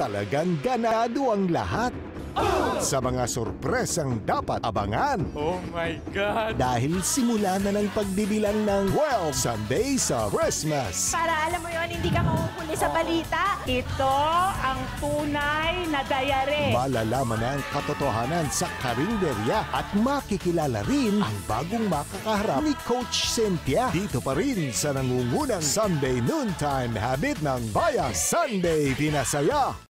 talagang ganado ang lahat. Sa mga sorpresang dapat abangan. Oh my God! Dahil simula na ng pagbibilang ng 12 Sunday sa Christmas. Para alam mo yon hindi ka mahuhuli sa oh. balita. Ito ang tunay na dayare. Malalaman na ang katotohanan sa karinderya at makikilala rin ang bagong makakaharap ni Coach Cynthia. Dito pa rin sa nangungunang Sunday Noontime Habit ng Bayan Sunday Pinasaya.